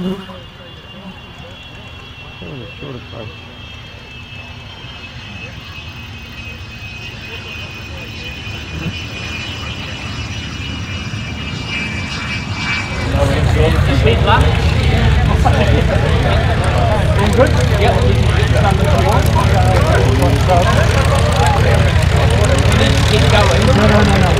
Showing a short approach. Speed lap. Doing good? Yep. Keep going. No, no, no, no.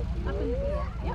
Up in here. Yeah.